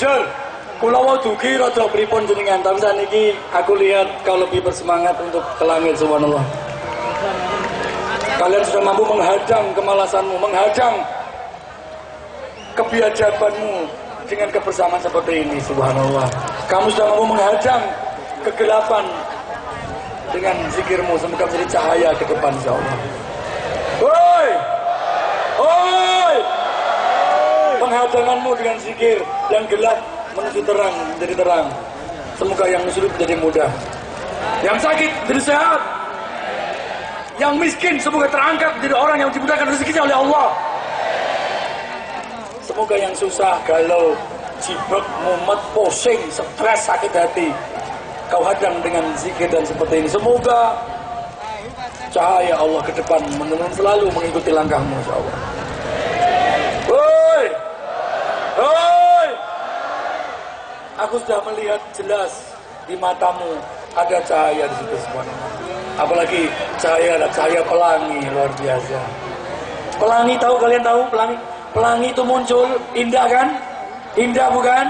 Jujur, kula mau dugi rada pripun jenengan, tapi saniki aku lihat kau lebih bersemangat untuk ke langit subhanallah. Kalian sudah mampu menghadang kemalasanmu, menghadang kebiadabanmu dengan kebersamaan seperti ini subhanallah. Kamu sudah mampu menghadang kegelapan dengan zikirmu semoga menjadi cahaya ke depan insyaallah. Woi! Woi! Penghadanganmu dengan zikir yang gelap menuju terang menjadi terang. Semoga yang sulit menjadi mudah. Yang sakit menjadi sehat. Yang miskin semoga terangkat menjadi orang yang dimudahkan rezekinya oleh Allah. Semoga yang susah, galau, jibek, mumet, pusing, stres, sakit hati. Kau hadang dengan zikir dan seperti ini. Semoga cahaya Allah ke depan menurun selalu mengikuti langkahmu, insya Allah. Woi! Woi! Aku sudah melihat jelas di matamu ada cahaya di situ semuanya. Apalagi cahaya ada cahaya pelangi luar biasa. Pelangi tahu kalian tahu pelangi? Pelangi itu muncul indah kan? Indah bukan?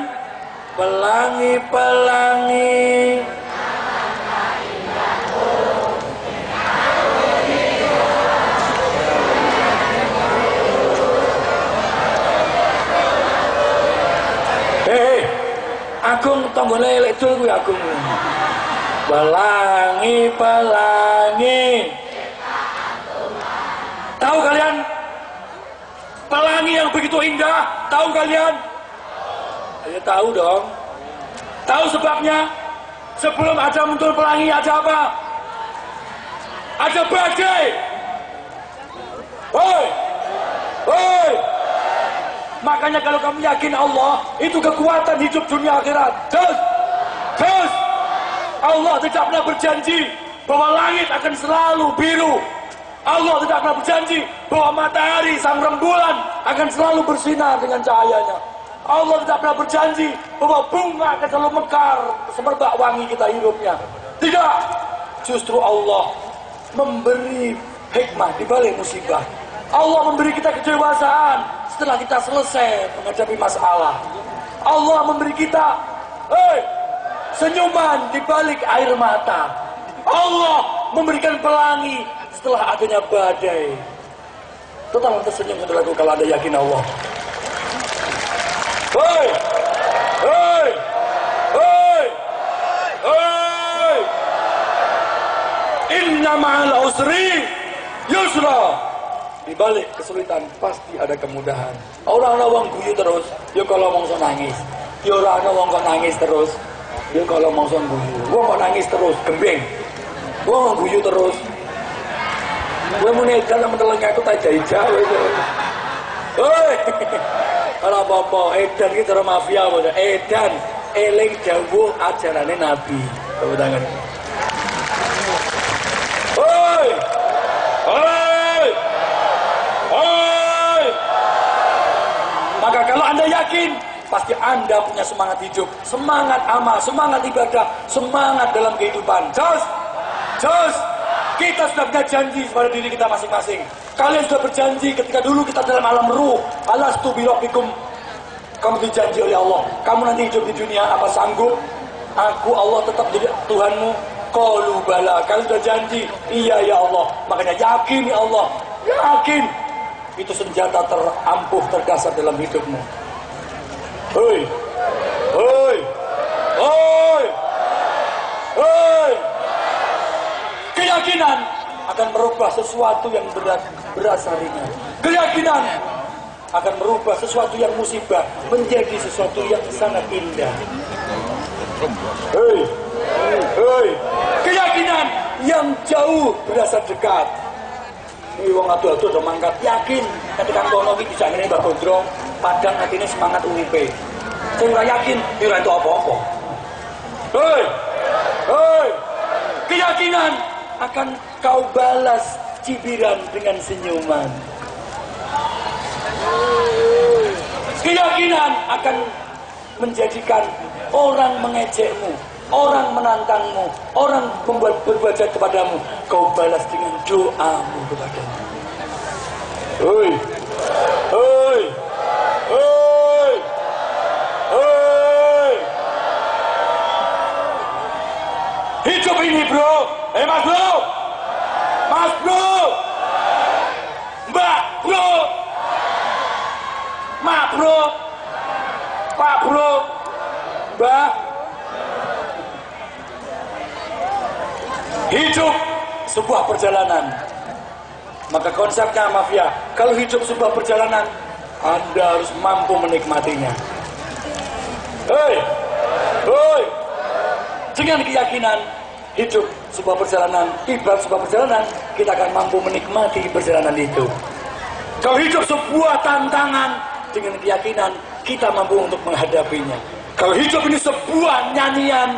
Pelangi pelangi. Agung tombol lelek dul kuwi Agung. Pelangi pelangi. Tahu kalian? Pelangi yang begitu indah, tahu kalian? Ayo tahu dong. Tahu sebabnya? Sebelum ada muncul pelangi ada apa? Ada badai. Hoi! Hoi! Makanya kalau kamu yakin Allah, itu kekuatan hidup dunia akhirat. Terus, terus, Allah tidak pernah berjanji bahwa langit akan selalu biru. Allah tidak pernah berjanji bahwa matahari sang rembulan akan selalu bersinar dengan cahayanya. Allah tidak pernah berjanji bahwa bunga akan selalu mekar semerbak wangi kita hidupnya. Tidak. Justru Allah memberi hikmah di balik musibah. Allah memberi kita kedewasaan setelah kita selesai menghadapi masalah. Allah memberi kita hey, senyuman di balik air mata. Allah memberikan pelangi setelah adanya badai. Tetap tersenyum saudaraku kalau ada yakin Allah. Hei! Hei! Hei! Hei! Inna ma'al usri yusra. Di balik kesulitan pasti ada kemudahan. Orang-orang wong guyu terus, yo kalau mongso nangis. Yo ora ana wong kok nangis terus. Yo kalau mongso guyu. Wong kok nangis terus, gembeng. Wong guyu terus. Gue mau negal sama telenga aku tak jahit Hei, kalau apa-apa, edan kita orang mafia, bodoh. edan, eling jauh ajarannya Nabi. Tepuk tangan. Hei, hei. Maka kalau anda yakin, pasti anda punya semangat hidup, semangat amal, semangat ibadah, semangat dalam kehidupan. Jos, jos. Kita sudah punya janji kepada diri kita masing-masing. Kalian sudah berjanji ketika dulu kita dalam alam ruh. Alastu birabbikum. Kamu dijanji oleh Allah. Kamu nanti hidup di dunia apa sanggup? Aku Allah tetap jadi Tuhanmu. Qalu bala. Kalian sudah janji. Iya ya Allah. Makanya yakin ya Allah. Yakin. Itu senjata terampuh terdasar dalam hidupmu. Hei. Hei. Hei. Hei. Keyakinan akan merubah sesuatu yang berat berasa ringan. Keyakinan akan merubah sesuatu yang musibah menjadi sesuatu yang sangat indah. Hei, hei, keyakinan yang jauh berasa dekat. Ini wong adu-adu udah mangkat yakin ketika kono iki bisa ngene Mbak Gondrong, padang atine semangat uripe. Sing ora yakin ora itu apa-apa. Hei, hei, keyakinan akan kau balas cibiran dengan senyuman. Keyakinan akan menjadikan orang mengejekmu, Orang menantangmu, orang membuat berbuat jahat kepadamu, kau balas dengan doamu kepadanya. Hei, hei, hei, hei. Hidup ini bro, eh mas bro, mas bro, mbak bro, mak bro, pak bro, mbak. Hidup sebuah perjalanan. Maka konsepnya mafia, kalau hidup sebuah perjalanan, Anda harus mampu menikmatinya. Hei, hei, dengan keyakinan hidup sebuah perjalanan, ibarat sebuah perjalanan, kita akan mampu menikmati perjalanan itu. Kalau hidup sebuah tantangan, dengan keyakinan kita mampu untuk menghadapinya. Kalau hidup ini sebuah nyanyian,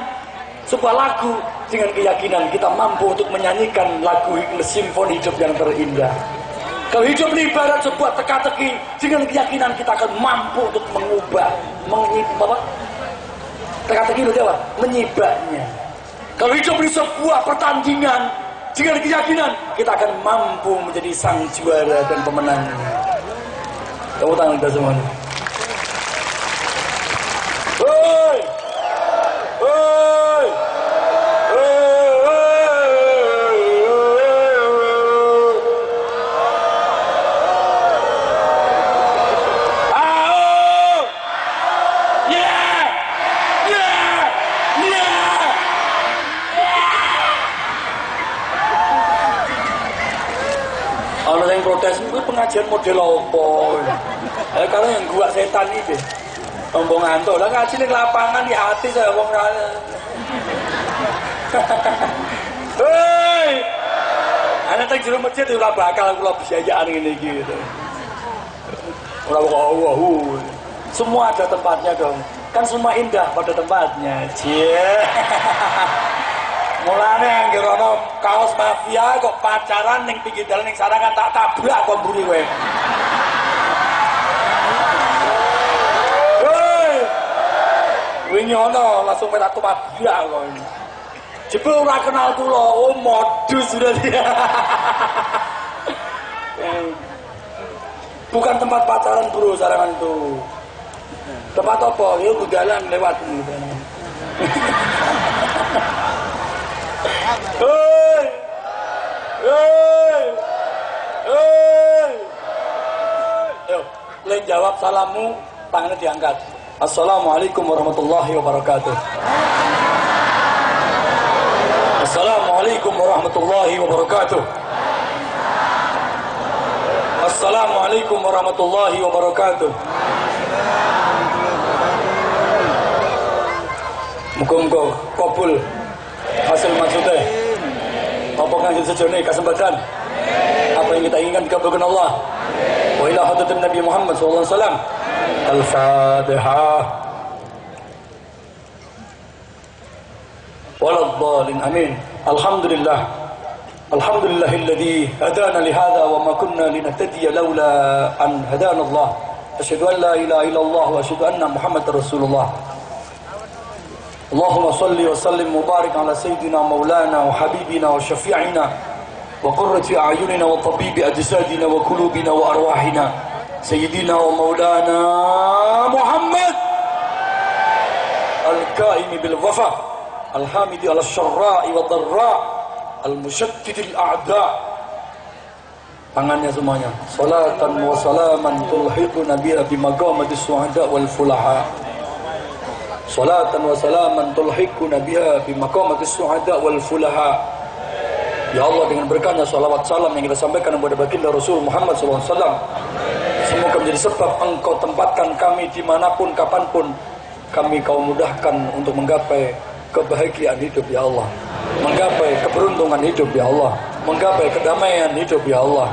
sebuah lagu, dengan keyakinan kita mampu untuk menyanyikan lagu simfoni hidup yang terindah. Kalau hidup ini ibarat sebuah teka-teki, dengan keyakinan kita akan mampu untuk mengubah, mengubah, teka-teki itu apa? Menyibaknya. Kalau hidup ini sebuah pertandingan, dengan keyakinan kita akan mampu menjadi sang juara dan pemenang. Tepuk tangan kita semuanya. Kalau protes pengajian model apa? Eh, yang gua setan itu. Ngomong ngantuk lah ngaji di lapangan di hati saya wong Hei! Anak tak jero masjid ora bakal kula biayaan ngene iki gitu. Ora wow Semua ada tempatnya dong. Kan semua indah pada tempatnya. Cie. Mulane yang gerono kaos mafia kok pacaran ning pinggir dalan ning sarangan tak tabrak kok mburi kowe. Hei! Wingi ono langsung main aku mafia kok. Jebul ora kenal kula, oh modus sudah dia. Bukan tempat pacaran bro sarangan itu. Tempat apa? Ya jalan lewat. Hei! Hei! Hei! Lain jawab salammu, tangannya diangkat. Assalamualaikum warahmatullahi wabarakatuh. Assalamualaikum warahmatullahi wabarakatuh. Assalamualaikum warahmatullahi wabarakatuh. Muga-muga kabul hasil maksudnya apa kan sejauh kesempatan apa yang kita inginkan dikabulkan Allah wa ila Nabi Muhammad sallallahu alaihi wasallam الفاتحة. ولا الضالين أمين. الحمد لله الحمد لله الذي هدانا لهذا وما كنا لنهتدي لولا أن هدانا الله. أشهد أن لا إله إلا الله وأشهد أن محمد رسول الله. اللهم صل وسلم وبارك على سيدنا مولانا وحبيبنا وشفيعنا وقرة أعيننا وطبيب أجسادنا وقلوبنا وأرواحنا. سيدنا ومولانا محمد الكائم بالوفاء الحامد على الشراء والضراء المشتت الأعداء tangannya semuanya salatan wa salaman tulhiquna biha bimaqamati suhada wal fulaha salatan wa salaman tulhiquna biha bi maqamatis suhada wal fulaha Ya Allah dengan berkahnya salawat salam yang kita sampaikan kepada baginda Rasul Muhammad SAW Semoga menjadi sebab engkau tempatkan kami di mana pun kapan pun Kami kau mudahkan untuk menggapai kebahagiaan hidup ya Allah. Menggapai keberuntungan hidup ya Allah. Menggapai kedamaian hidup ya Allah.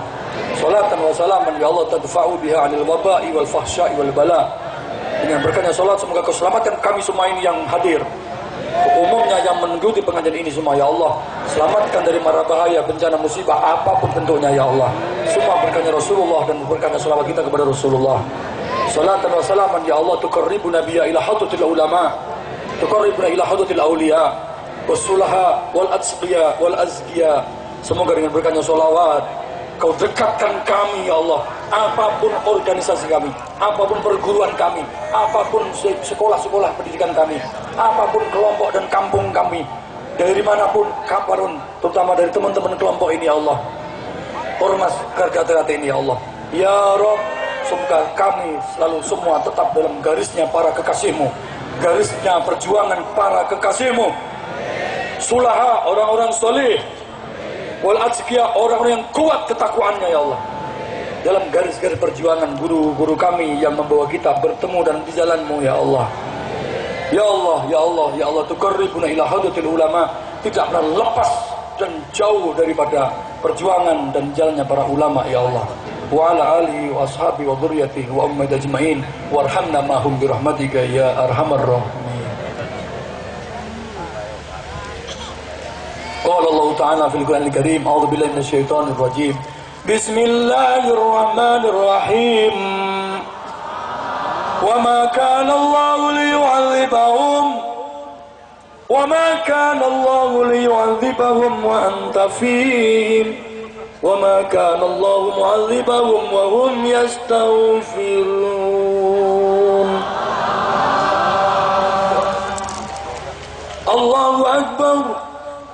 Salatan wa salaman ya Allah tadfa'u biha anil waba'i wal fahsya'i wal bala' dengan berkahnya sholat semoga kau selamatkan kami semua ini yang hadir umumnya yang mengikuti pengajian ini semua ya Allah selamatkan dari mara bahaya bencana musibah apa pun bentuknya ya Allah. Semua berkahnya Rasulullah dan berkahnya selawat kita kepada Rasulullah. Salatan wa salaman ya Allah tukarribu nabiya ila hadutil ulama. Tukarribu ila hadutil awliya. Wasulaha wal atsqiya wal azkiya. Semoga dengan berkahnya sholawat Kau dekatkan kami ya Allah Apa pun organisasi kami Apa pun perguruan kami Apa pun sekolah-sekolah pendidikan kami Apa pun kelompok dan kampung kami Dari mana pun kaparun Terutama dari teman-teman kelompok ini ya Allah Ormas kerja ini ya Allah Ya Rob Semoga kami selalu semua tetap dalam garisnya para kekasihmu. Garisnya perjuangan para kekasihmu. Sulaha orang-orang soleh. Wal orang-orang yang kuat ketakwaannya ya Allah dalam garis-garis perjuangan guru-guru kami yang membawa kita bertemu dan di jalanmu ya Allah. Ya Allah, ya Allah, ya Allah, tukarribuna ila hadratil ulama tidak pernah lepas dan jauh daripada perjuangan dan jalannya para ulama ya Allah. Wa ala alihi wa ashabi wa dhuryati wa ummi ajmain warhamna ma hum bi rahmatika ya arhamar rahimin. Qala Allah Ta'ala fil Qur'anil Karim, a'udzu billahi minasy syaithanir rajim. بسم الله الرحمن الرحيم. وما كان الله ليعذبهم. وما كان الله ليعذبهم وأنت فيهم. وما كان الله معذبهم وهم يستغفرون.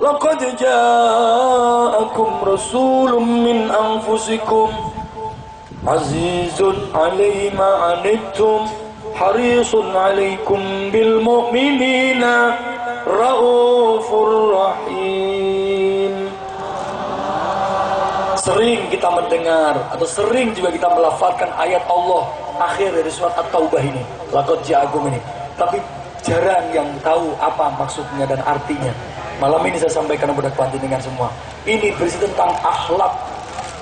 لقد جاءكم رسول من أنفسكم عزيز علي ما عنتم حريص عليكم بالمؤمنين رؤوف رحيم Sering kita mendengar atau sering juga kita melafalkan ayat Allah akhir dari surat At-Taubah ini. Lakot jagung ini. Tapi jarang yang tahu apa maksudnya dan artinya. Malam ini saya sampaikan kepada panjenengan semua. Ini berisi tentang akhlak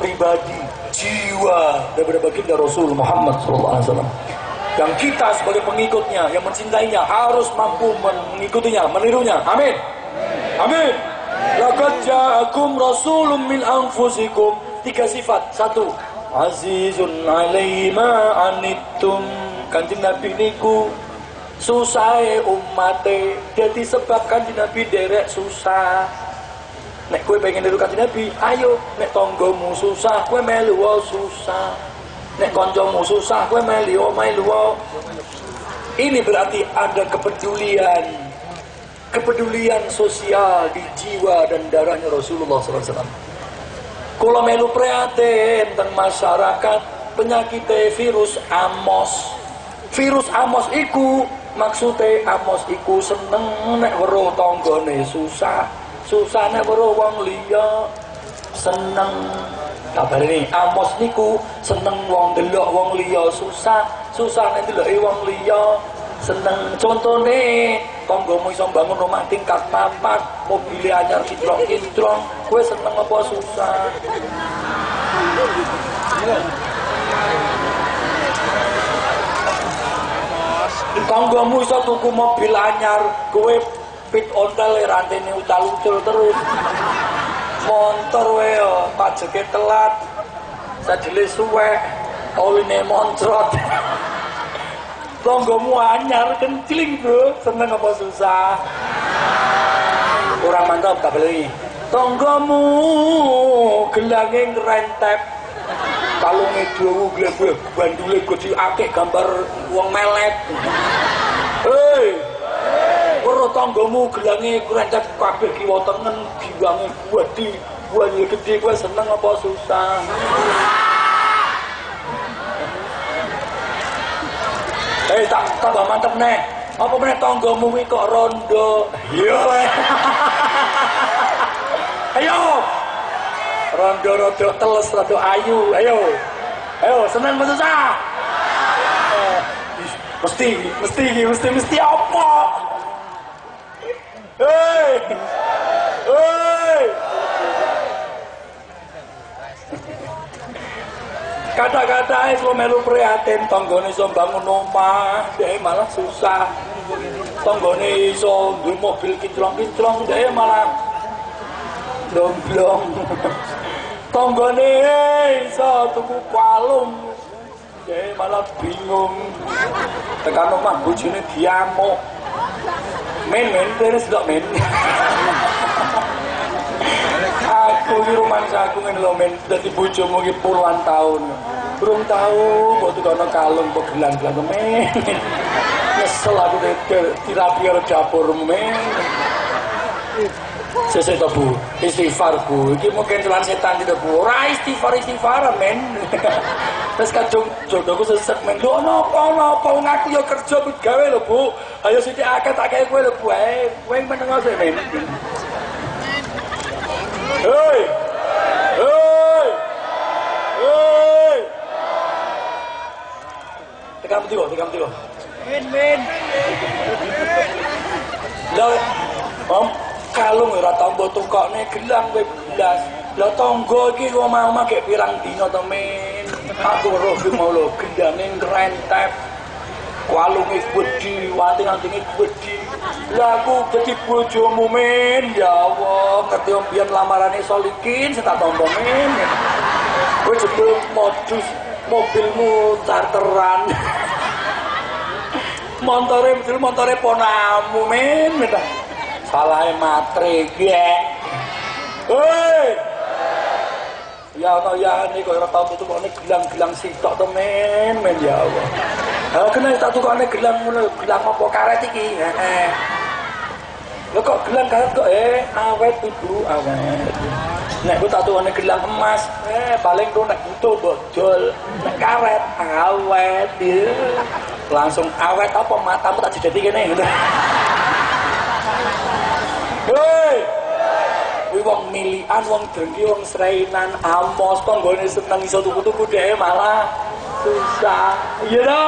pribadi, jiwa daripada baginda Rasul Muhammad SAW. Yang kita sebagai pengikutnya, yang mencintainya harus mampu mengikutinya, menirunya. Amin. Amin. Laqad ja'akum rasulun min anfusikum. Tiga sifat. Satu, azizun alaihi ma anittum. Kanjeng Nabi niku susah umate. Jadi sebab kanjeng Nabi derek susah. Nek kue pengen niru kanjeng Nabi, ayo. Nek tonggomu susah, kue melu susah. Nek koncomu susah, kue melu melu. Ini berarti ada kepedulian kepedulian sosial di jiwa dan darahnya Rasulullah SAW. Kalau melu prihatin tentang masyarakat penyakit virus Amos. Virus Amos iku maksudnya Amos iku seneng nek weruh tanggane susah. Susah nek weruh wong liya seneng. Kabar ini Amos niku seneng wong delok wong liya susah. Susah nek deloke wong liya seneng contohnya tonggomu iso bangun rumah tingkat papat mobilnya anyar kinclong-kinclong gue seneng apa susah tonggomu iso tuku mobil anyar gue pit ontel rantene ucal-ucul terus motor weo pajeke telat sadile suwe oline moncrot Longgomu anyar kencling bro, seneng apa susah? Kurang mantap tak beli. Tonggomu gelangnya ngerentep. Kalungnya dua glebek, bandule akeh gambar uang melet. Hei, Karo tanggamu gelange ngerentep kabeh kiwa tengen, giwange gede, buahnya gede, gue seneng apa susah? Eh tak tambah mantep nih. Apa meneh tanggamu kok rondo? Iya. Ayo. Rondo rondo teles rondo ayu. Ayo. Ayo seneng apa susah? Eh, mesti, mesti, mesti, mesti apa? Hei. Hei. Kata-kata itu melu prihatin tonggone iso bangun omah, dia malah susah. Tonggone iso mobil kinclong-kinclong, dia malah domblong. Tonggone iso tuku palung, dia malah bingung. Tekan omah bojone diamuk. Men men terus sudah men. aku di rumah aku ngene lho men dadi bojomu iki puluhan tahun. Burung tahu kok tukono kalung kok gelang-gelang men. Nyesel aku tirapi karo dapur men. Sesek to Bu, istighfar Bu. Iki mungkin tulan setan tidak Bu. Ora istighfar istighfar men. Terus kadung jodohku sesek men. Lho napa napa wong aku yo kerja gawe lho, Bu. Ayo sithik akeh tak kowe lho, Bu. Ae, kowe meneng sik men. Hei. Hei. Hei. Tekan mati kok, tekan mati kok. Min, min. Lah, Om, kalung ora tambo tukokne gelang kowe belas. Lah tangga iki omah-omah gek pirang dina to, men. Aku roh ki mau lho gendane ngrentep. Kalunge gedhi, wanting-wantinge gedhi. Lah aku dadi bojomu, men. Ya Allah, om biyen lamarane Solikin tak tampa, men. Kowe jebul modus mobilmu charteran. montore betul montore ponamu men minta salah matre ya hei ya no ya ini kok ora tau tutuk nek gelang-gelang sitok to men men ya Allah ha kena tak tukane gelang ngono gelang apa karet iki heeh Lho kok gelang karet kok eh awet ibu awet. Nek ku tak tukane gelang emas, eh paling ku nek butuh bojol, nek karet awet. Ya. Langsung awet apa matamu tak jedeti kene. Hei. Kuwi wong milian, wong dengki, wong srainan, amos tanggane seneng iso tuku-tuku dhewe malah susah. Iya ta?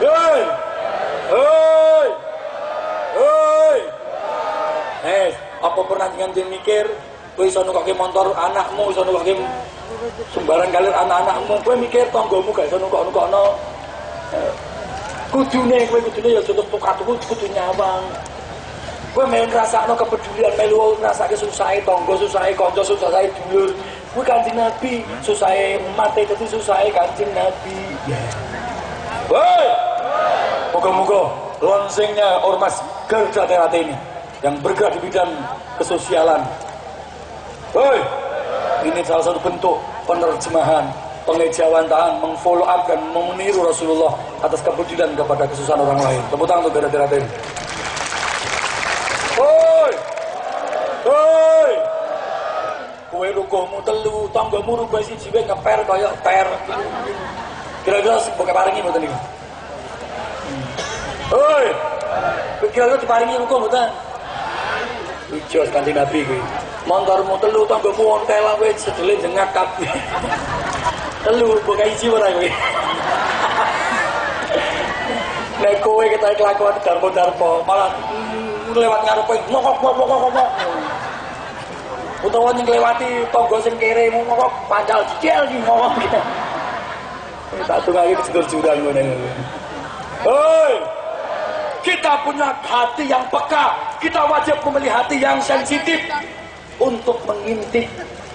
Hei. Hei. Hei. Eh, apa pernah jangan mikir kowe iso nukokke motor anakmu, iso nukokke sembarang kali anak-anakmu, kowe mikir tanggamu gak iso nukok-nukokno. Eh, Kudune kowe kudune ya cukup tukat-tuku kudu nyawang. Kowe main ngrasakno kepedulian melu ngrasake susahe tangga, susahe kanca, susahe dulur. Kuwi Kanjeng Nabi, susahe umat e dadi susahe Kanjeng Nabi. Woi. Moga-moga langsingnya ormas Garda Terate ini yang bergerak di bidang kesosialan. Woi, ini salah satu bentuk penerjemahan, pengejawantahan, mengfollow up dan meniru Rasulullah atas kepedulian kepada kesusahan orang lain. Tepuk tangan untuk Garda ini. Woi, woi, kue rukuhmu telu, tanggamu rubah si jiwa ngeper kaya per. Kira-kira buka paringi mboten niku. Woi, kira-kira diparingi rukuh mboten? Ijos kanjeng Nabi kuwi. Montormu telu tanggamu ontel kowe sedele jengak kabeh. Telu buka iji ora kowe. Nek kowe kita kelakuan darpo-darpo malah lewat ngarepe ngokok ngokok ngokok. Utawa ning nglewati tangga sing kere ngokok pancal jijel iki ngokok. Tak tunggu kejedur jurang ngene. Hei! Kita punya hati yang peka. Kita wajib memilih hati yang sensitif untuk mengintip,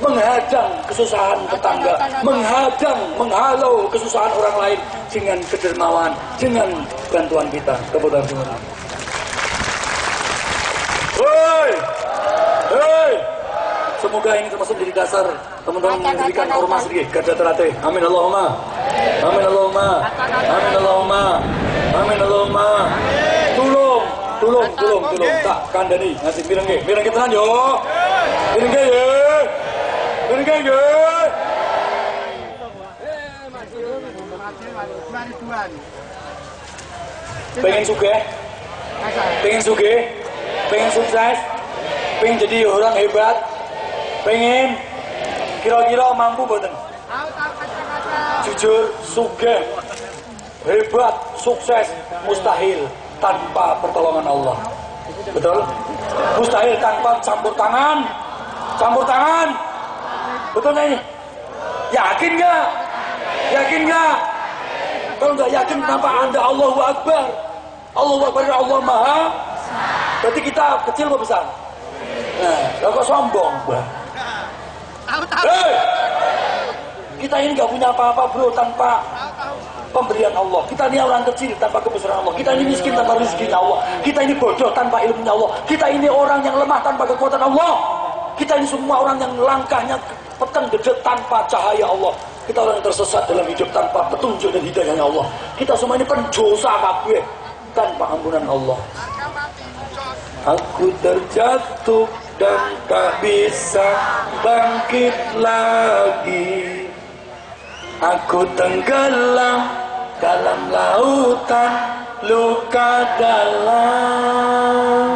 menghadang kesusahan tetangga, menghadang, menghalau kesusahan orang lain dengan kedermawan, dengan bantuan kita kepada Tuhan. Hei, hei, semoga ini termasuk jadi dasar teman-teman mendirikan ormas ini garda terate. Amin Allahumma. Amin Allahumma. Amin Allahumma. Amin Allahumma. Tulung, tulung, tulung, tulung. Tak kandani. Ngasih mireng nggih. Mireng kita tenan yo. Mireng nggih yo. Mireng nggih yo. Pengen sugih? Pengen sugih? Pengen sukses? Pengen jadi orang hebat? Pengen? Kira-kira mampu boten? Jujur, sugih, hebat, sukses, mustahil tanpa pertolongan Allah. Betul? Mustahil tanpa campur tangan. Campur tangan. Betul ini? Yakin nggak? Yakin nggak? Kalau nggak yakin kenapa anda Allahu Akbar? Allahu Akbar Allah Maha. Berarti kita kecil atau besar? Nah, lah kok sombong, Mbah? Hei! Kita ini nggak punya apa-apa bro tanpa pemberian Allah. Kita ini orang kecil tanpa kebesaran Allah. Kita ini miskin tanpa rezeki Allah. Kita ini bodoh tanpa ilmunya Allah. Kita ini orang yang lemah tanpa kekuatan Allah. Kita ini semua orang yang langkahnya petang gede tanpa cahaya Allah. Kita orang yang tersesat dalam hidup tanpa petunjuk dan hidayahnya Allah. Kita semua ini pendosa kabeh tanpa ampunan Allah. Aku terjatuh dan tak bisa bangkit lagi. Aku tenggelam dalam lautan luka dalam.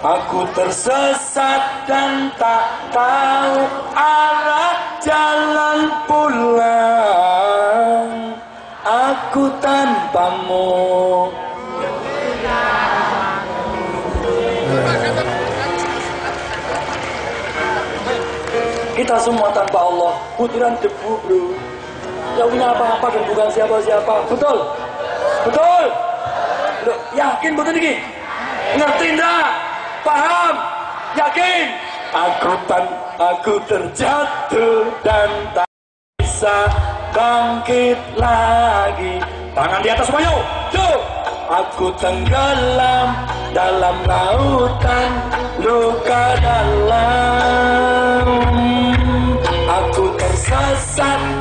Aku tersesat dan tak tahu arah jalan pulang. Aku tanpamu Kita semua tanpa Allah Butiran debu bro Ya punya apa-apa dan bukan siapa-siapa Betul? Betul? Loh, yakin betul ini? Ngerti enggak? Paham? Yakin? Aku tan aku terjatuh dan tak bisa bangkit lagi Tangan di atas semuanya Tuh Aku tenggelam dalam lautan luka dalam Aku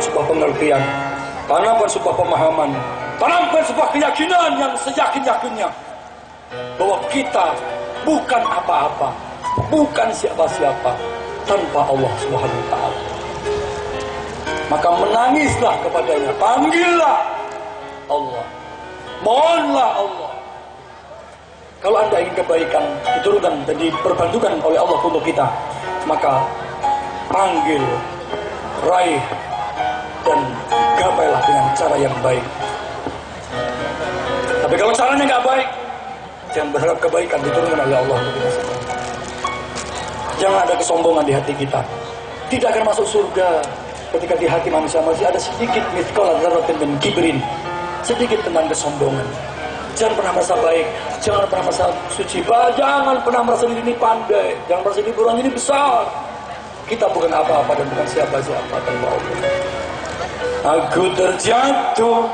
sebuah pengertian, tanamkan sebuah pemahaman, tanamkan sebuah keyakinan yang seyakin-yakinnya bahwa kita bukan apa-apa, bukan siapa-siapa tanpa Allah Subhanahu wa taala. Maka menangislah kepadanya, panggillah Allah. Mohonlah Allah. Kalau Anda ingin kebaikan diturunkan dan diperbantukan oleh Allah untuk kita, maka panggil, raih, cara yang baik. Tapi kalau caranya nggak baik, jangan berharap kebaikan diturunkan oleh Allah untuk kita. Jangan ada kesombongan di hati kita. Tidak akan masuk surga ketika di hati manusia masih ada sedikit mithqala dzarratin min kibrin. Sedikit tentang kesombongan. Jangan pernah merasa baik, jangan pernah merasa suci, jangan pernah merasa diri ini pandai, jangan merasa diri orang ini besar. Kita bukan apa-apa dan bukan siapa-siapa tanpa Allah. Aku terjatuh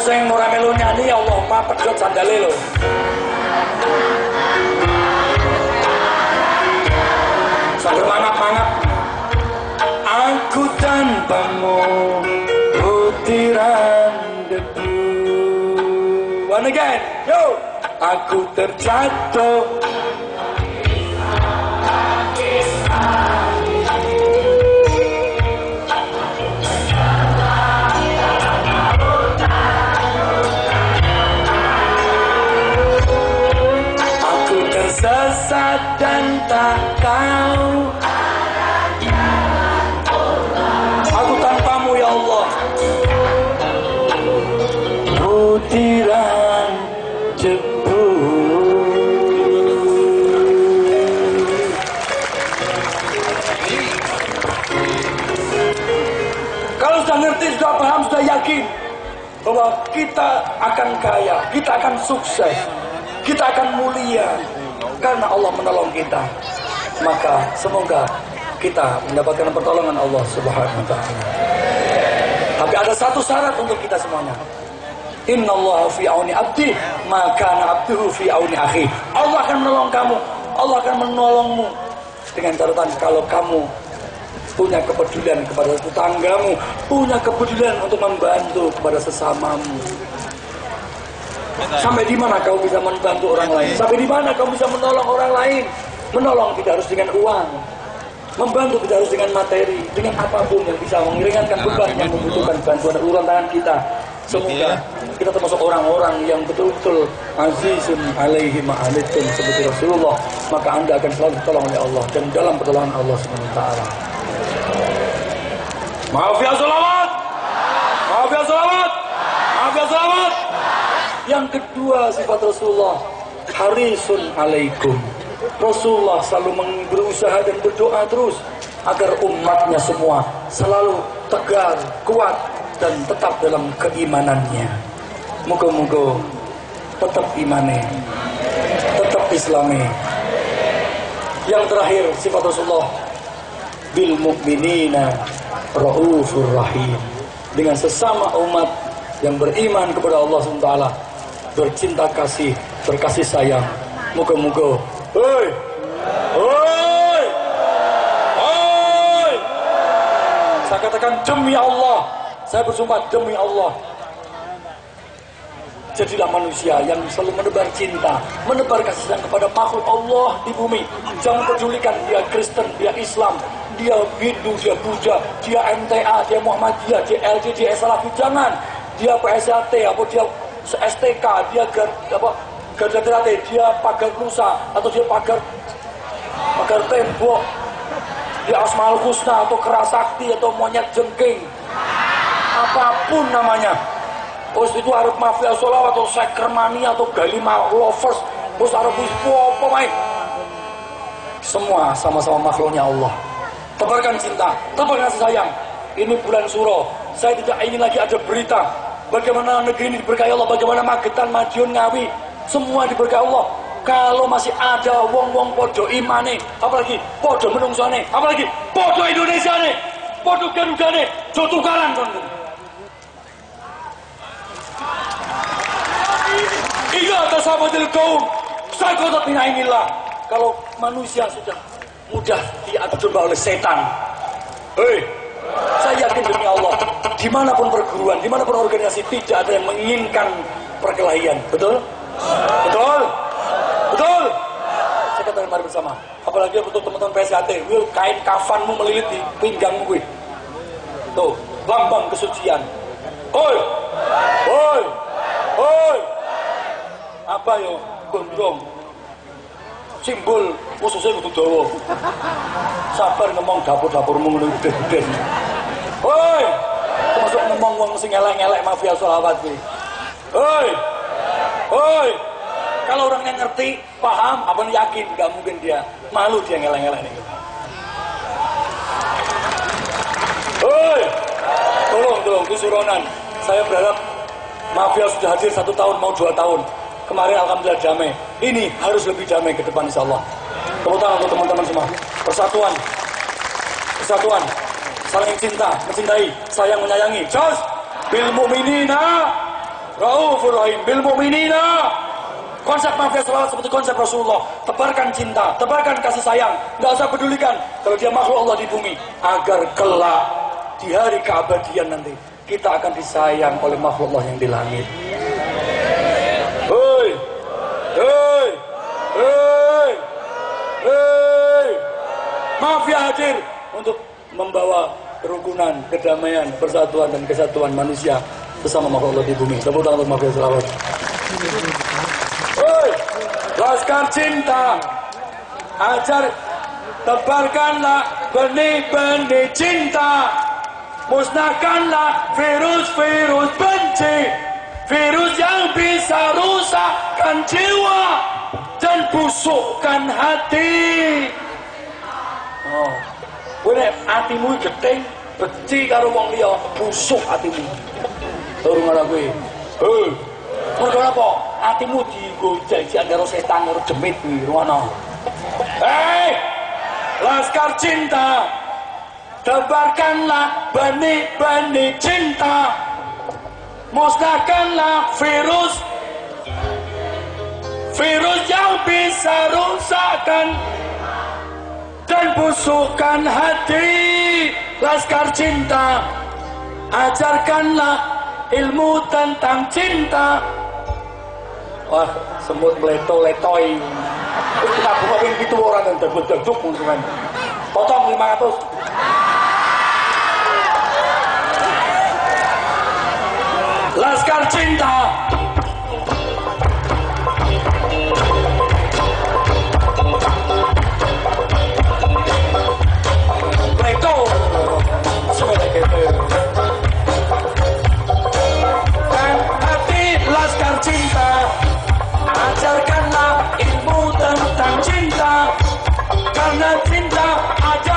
sing murah melu nyanyi ya Allah, ma pedot sandale lho. Sambil mangap-mangap. Aku tanpamu again, yo. Aku terjatuh Aku tersesat dan tak tahu kita akan kaya, kita akan sukses, kita akan mulia karena Allah menolong kita. Maka semoga kita mendapatkan pertolongan Allah Subhanahu wa taala. Tapi ada satu syarat untuk kita semuanya. Inna Allah fi auni abdi, maka abduhu fi auni akhi. Allah akan menolong kamu, Allah akan menolongmu dengan catatan kalau kamu punya kepedulian kepada tetanggamu, punya kepedulian untuk membantu kepada sesamamu. Sampai di mana kau bisa membantu orang lain? Sampai di mana kau bisa menolong orang lain? Menolong tidak harus dengan uang. Membantu tidak harus dengan materi, dengan apa pun yang bisa meringankan beban yang membutuhkan bantuan uluran tangan kita. Semoga kita termasuk orang-orang yang betul-betul azizun alaihi ma'alitum seperti Rasulullah. Maka anda akan selalu ditolong oleh Allah dan dalam pertolongan Allah SWT. Maaf ya selamat. Maaf ya selamat. Maaf ya selamat. Yang kedua sifat Rasulullah harisun alaikum. Rasulullah selalu berusaha dan berdoa terus agar umatnya semua selalu tegar, kuat dan tetap dalam keimanannya. Moga-moga tetap imane, tetap islami. Yang terakhir sifat Rasulullah bil mukminina raufur rahim. Dengan sesama umat yang beriman kepada Allah SWT bercinta kasih, berkasih sayang. Moga-moga, hei, hei, hei. Saya katakan demi Allah, saya bersumpah demi Allah. Jadilah manusia yang selalu menebar cinta, menebar kasih sayang kepada makhluk Allah di bumi. Jangan pedulikan dia Kristen, dia Islam, dia Hindu, dia Buddha, dia MTA, dia Muhammadiyah, dia LG, dia Salafi. Jangan. Dia PSAT, apa dia STK, dia gar, apa Garda Teratai, dia pagar nusa atau dia pagar pagar tembok, dia Asmaul Husna atau Kerasakti atau monyet jengking, apa pun namanya. Terus itu harus mafia solawat atau sekermania atau galima lovers, terus harus apa main. Semua sama-sama makhluknya Allah. Tebarkan cinta, tebarkan sayang. Ini bulan suro. Saya tidak ingin lagi ada berita bagaimana negeri ini diberkahi Allah, bagaimana Magetan, Madiun, Ngawi, semua diberkahi Allah. Kalau masih ada wong-wong podo imane, apalagi podo menungsane, apalagi podo Indonesia nih, podo Garuda nih, jo tukaran kon. Atas sahabatul kaum, saya kota inilah. Kalau manusia sudah mudah diatur domba oleh setan. Hei, saya yakin demi Allah, di mana pun perguruan, di mana pun organisasi, tidak ada yang menginginkan perkelahian. Betul? Betul? Betul? Saya katakan mari bersama. Apalagi untuk teman-teman PSAT, Will, kain kafanmu melilit di pinggangmu gue. Tuh, lambang kesucian. Oi! Oi! Oi! Apa yo? Gondrong. Simbol khususnya kudu dawa. Sabar ngomong dapur-dapurmu ngono gede-gede. Oi! Termasuk ngomong wong sing elek-elek mafia sholawat kuwi. Oi! Oi! Kalau orangnya ngerti, paham, apa yakin, nggak mungkin dia malu dia ngeleng-ngeleng nih. Oi! Tolong, tolong, kusuronan. Saya berharap mafia sudah hadir satu tahun, mau dua tahun. Kemarin Alhamdulillah damai. Ini harus lebih damai ke depan insya Allah. Tepuk tangan untuk teman-teman semua. Persatuan. Persatuan. Saling cinta, mencintai, sayang menyayangi. Jos! Bil mu'minina Raufur Rahim. Bil mu'minina Konsep mafia selalu seperti konsep Rasulullah. Tebarkan cinta, tebarkan kasih sayang. Nggak usah pedulikan kalau dia makhluk Allah di bumi. Agar kelak di hari keabadian nanti kita akan disayang oleh makhluk Allah yang di langit. Hei, hei, hei. Mafia hadir untuk membawa kerukunan, kedamaian, persatuan dan kesatuan manusia bersama makhluk Allah di bumi. Tepuk tangan untuk mafia selawat. Hei, laskar cinta, ajar tebarkanlah benih-benih cinta, musnahkanlah virus-virus benci, virus yang bisa rusakkan jiwa dan busukkan hati. Oh, hatimu geting, benci karo wong liya, busuk hatimu. Turun ngono kuwi. Hei, mergo apa? Hatimu digojek karo setan karo demit kuwi, ngono. Hei! Laskar cinta, tebarkanlah benih-benih cinta. Musnahkanlah virus. Virus yang bisa rusakkan dan busukkan hati. Laskar cinta Ajarkanlah ilmu tentang cinta. Wah, semut meleto-letoi. Terus kita buka itu orang yang musuhan Potong 500 Cinta. Hati laskar cinta. Ajarkanlah ilmu tentang cinta. Karena cinta adalah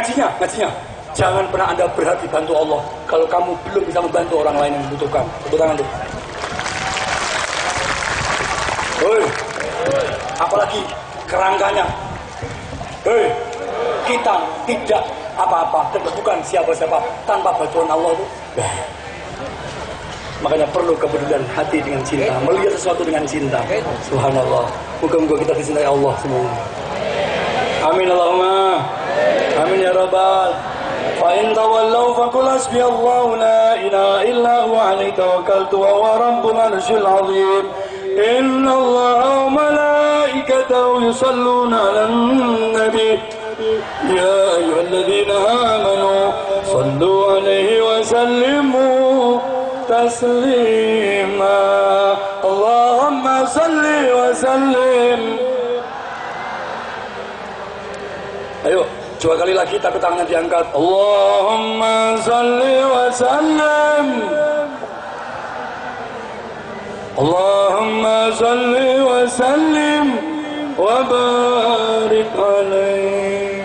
ngajinya, ngajinya. Jangan pernah Anda berhati bantu Allah kalau kamu belum bisa membantu orang lain yang membutuhkan. Tepuk tangan tuh. Hei. Apalagi kerangkanya. Hei. Kita tidak apa-apa dan bukan siapa-siapa tanpa bantuan Allah itu. Makanya perlu kepedulian hati dengan cinta, melihat sesuatu dengan cinta. Subhanallah. Moga-moga kita dicintai Allah semua. Amin Allahumma. Amin ya Rabbal. فإن تولوا فقل حسبي الله لا إله إلا هو عليه توكلت وهو رب العرش العظيم. إن الله وملائكته يصلون على النبي. يا أيها الذين آمنوا صلوا عليه وسلموا تسليما. اللهم صل وسلم. Ayo, dua kali lagi tapi tangannya diangkat. Allahumma salli wa sallim. Allahumma salli wa sallim wa barik alaih.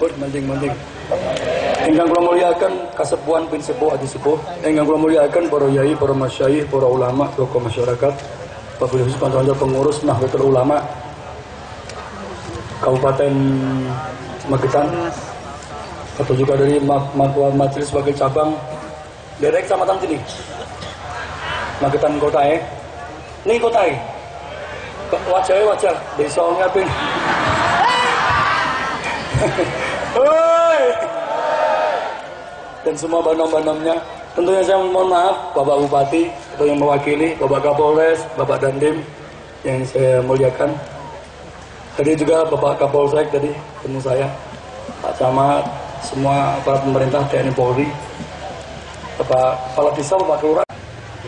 Bud, manting-manting. Ingkang kula muliakan kasepuhan bin sepuh adi sepuh. Ingkang kula muliakan para yai, para masyayikh, para ulama, tokoh masyarakat. Wabil khusus kantor pengurus Nahdlatul Ulama Kabupaten Magetan. Atau juga dari Matua Majelis Wakil Cabang. Dari Kecamatan sini Magetan Kota ya ini kota ya wajahnya wajah dari soalnya pin dan semua banom-banomnya. Tentunya saya mohon maaf Bapak Bupati atau yang mewakili Bapak Kapolres Bapak Dandim yang saya muliakan Tadi juga Bapak Kapolsek tadi ketemu saya, Pak Camat, semua para pemerintah TNI Polri, Bapak Kepala Desa, Bapak Kelurahan,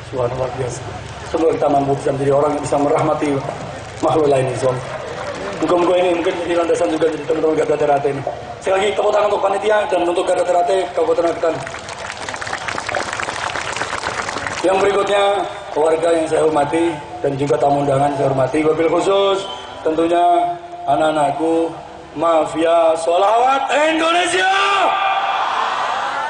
suara luar biasa. Semoga kita mampu bisa menjadi orang yang bisa merahmati makhluk lain ini. Muka-muka ini mungkin jadi landasan juga jadi teman-teman Garda Terate ini. Sekali lagi tepuk tangan untuk panitia dan untuk Garda Terate Kabupaten Magetan. Yang berikutnya keluarga yang saya hormati dan juga tamu undangan saya hormati wabil khusus tentunya anak-anakku mafia solawat Indonesia!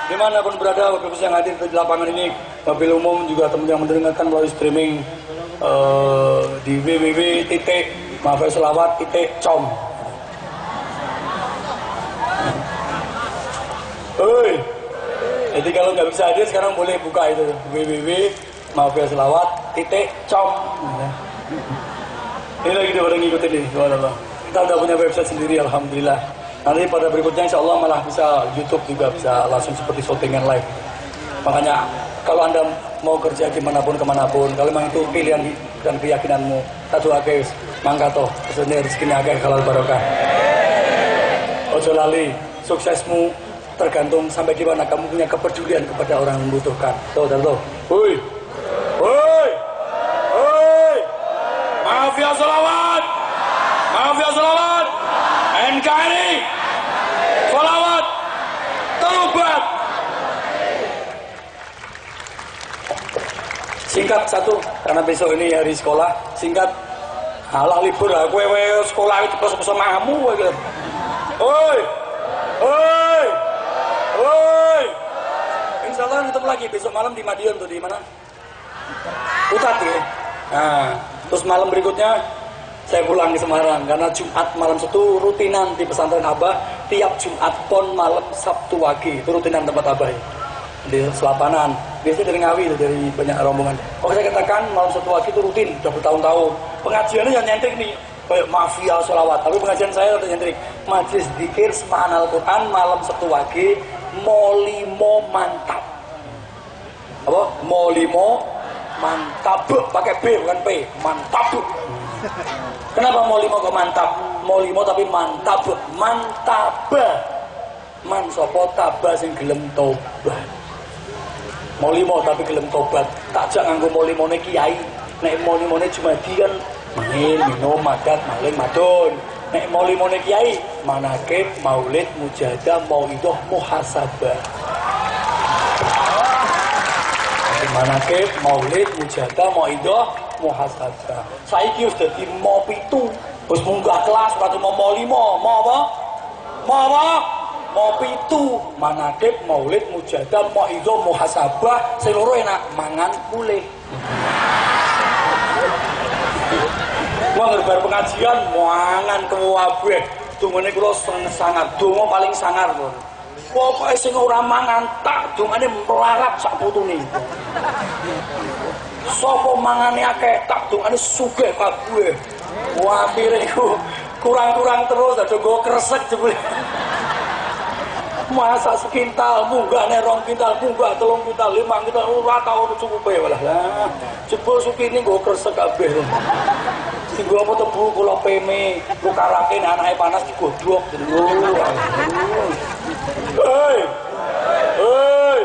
Di mana pun berada wakil yang hadir di lapangan ini mobil umum juga teman yang mendengarkan melalui streaming uh, di www titik mafia solawat jadi kalau nggak bisa hadir sekarang boleh buka itu www mafia selawat titik com ini lagi dia pada ngikutin nih, subhanallah. Kita udah punya website sendiri, alhamdulillah. Nanti pada berikutnya insya Allah malah bisa YouTube juga bisa langsung seperti syutingan live. Makanya kalau anda mau kerja di mana pun ke mana pun, kalau memang itu pilihan dan keyakinanmu, tatu akeh mangga toh, ke sini rezeki agak halal barokah. Ojo lali, suksesmu tergantung sampai di mana kamu punya kepedulian kepada orang yang membutuhkan. Tuh, tuh, tuh. Hui, hui. Mafia Salawat, Mafia Salawat, NKRI, Salawat, Taubat. Singkat satu, karena besok ini hari sekolah. Singkat, halah libur lah. Kue sekolah itu pas sama kamu. Oi, oi, oi. Insya Allah ketemu lagi besok malam di Madiun tuh di mana? Utat ya. Nah, terus malam berikutnya saya pulang ke Semarang karena Jumat malam satu rutinan di pesantren Abah tiap Jumat pon malam Sabtu Wage itu rutinan tempat Abah di Selapanan biasanya dari Ngawi dari banyak rombongan. Oke saya katakan malam Sabtu Wage itu rutin udah bertahun-tahun. Pengajiannya yang nyentrik nih kayak mafia sholawat tapi pengajian saya udah nyentrik. Majlis dikir semahan Al-Quran malam Sabtu Wage molimo mantap. Apa? Molimo mantap. Pakai B bukan P. Mantap. Kenapa mau limo kok mantap? Mau limo tapi mantap. Mantap. Man sopo taba sing gelem tobat mau limo tapi gelem tobat. Tak jak nganggo mau limone kiai. Nek mau limone jumadi kan main minum madat maling madon nek mau limone kiai manakib maulid mujadah maulidah muhasabah. Manakib maulid mujadah maulidah muhasabah. Saiki wis dadi mau pitu wis munggah kelas mau mau limo mau apa? Mau apa mau pitu manakib maulid mujadah maulidah muhasabah loro enak mangan mulih Wong bar pengajian mangan kabeh. Dungane kula sangat. Donga paling sangar kula. Pokoke sing ora mangan tak dungane melarat sak putune. Sapa mangane akeh tak dungane sugih kabeh. Wah iku kurang-kurang terus dadi nggo kresek jebule. Masa sekintal, munggah nih rong kintal, munggah telung kintal, lima kintal, ora tau cukup ya walah. Jebul sukini nggo kresek kabeh. Sing gua apa tebu kula peme, lu karake anake panas digodhog. Hei. Hei.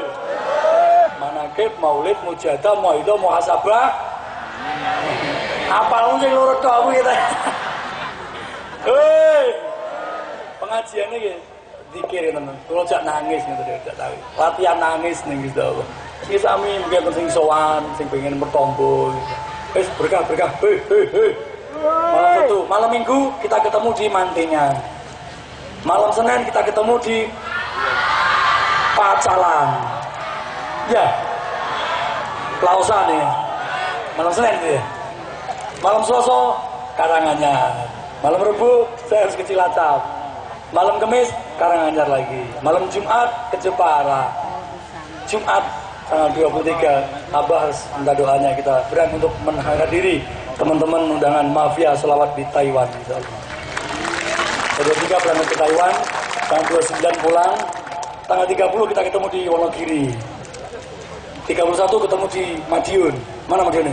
Manakib Maulid Mujadah Mauidah Muhasabah. Apa lu sing loro tok kuwi ta? Hei. Pengajiane iki dikir tenan. Kula jak nangis ngoten jak tahu. Latihan nangis ning Gusti Allah. Iki sami mungkin sing sowan, sing pengen bertombol. Wis berkah berkah. Hei hei hei. Malam Sabtu, malam Minggu kita ketemu di Mantingan. Malam Senin kita ketemu di Pacalan. Ya. Klausan ya. Malam Senin itu ya. Malam Selasa Karanganyar. Malam Rebu saya harus ke Cilacap. Malam Kamis Karanganyar lagi. Malam Jumat ke Jepara. Jumat tanggal 23 Abah harus minta doanya kita berani untuk menghadiri teman-teman undangan mafia selawat di Taiwan insyaallah. Tanggal 23 berangkat ke Taiwan, tanggal 29 pulang, tanggal 30 kita ketemu di Wonogiri. 31 ketemu di Madiun. Mana Madiun?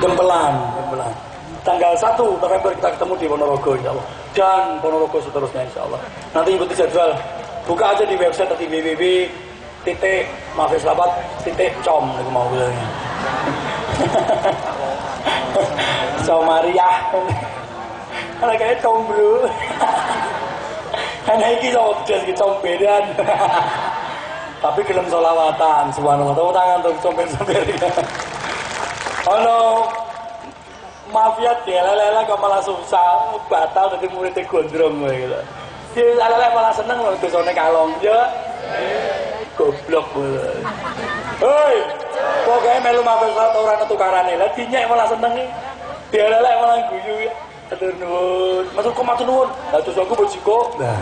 Dempelan, Dempelan. Tanggal 1 November kita ketemu di Ponorogo insyaallah. Dan Ponorogo seterusnya insyaallah. Nanti ikuti jadwal. Buka aja di website di www titik selamat titik com aku mau bilangnya Somariah karena kayak combro karena ini sama bedas gitu comberan tapi gelem solawatan subhanallah tepuk tangan untuk comber-comber ono mafia dia lele kok malah susah batal dari muridnya gondrong gitu dia lele malah seneng loh dosone kalong ya goblok hei pokoknya melu mafia satu orang ketukaran lah dinyek malah seneng dia lele malah guyu Atur nuwun. Kok matur nuwun. Lah terus aku bojiko. Nah.